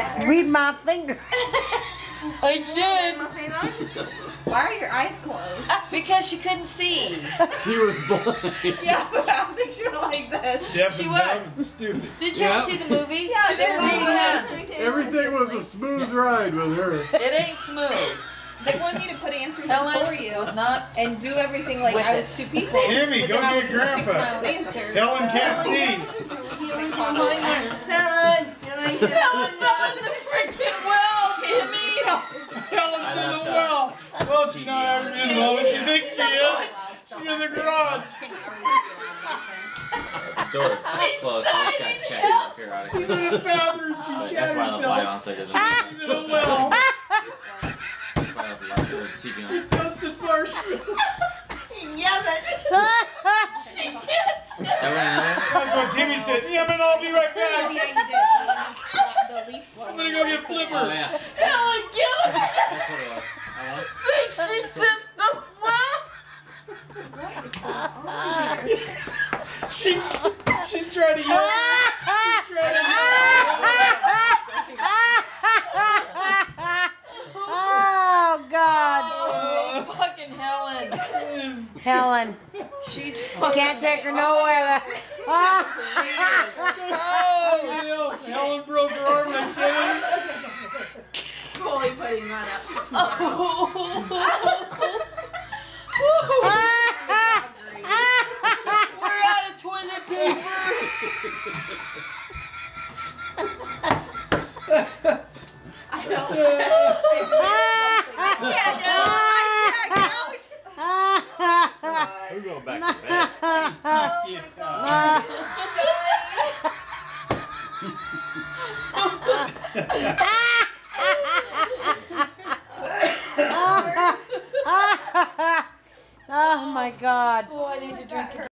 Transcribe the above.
better. Read my finger. I did Why are your eyes closed? because she couldn't see. She was blind. yeah, but I don't think she was like this. Deaf She was. stupid. Did you Yeah. ever see the movie? Yeah, They were beating hands. Everything was a smooth ride with her. It ain't smooth. They wanted me to put answers in Helen for you was not. and do everything like With I was two people. Timmy, go then I get would pick Grandpa. my own answers. Helen can't see. Helen fell in the freaking well, Timmy. Helen's in the well. Well, she's not ever in the well. She thinks she is. She's in the garage. Door She's closed. so I in got the checked up here out of She's in the bathroom. She But That's why I left the light on so it doesn't. She's in a well. That's why I left the light or the TV on. Toasted marshmallow. Yeah, but She can't. That went another? That's what Timmy said. Yeah, but I'll be right back. you did. The leaf I'm gonna go get Oh yeah, Helen Gillis that's what it was. I want. thinks she's in the well. She's she's trying to yell. She's trying to oh God, Oh, fucking Helen. Helen, She's fucking. can't take her nowhere. She is toast. Hell, Helen broke her arm that up oh. tomorrow. We're out of toilet paper. I don't. I tag out. We're going back to bed. oh my God. Oh, I need to drink.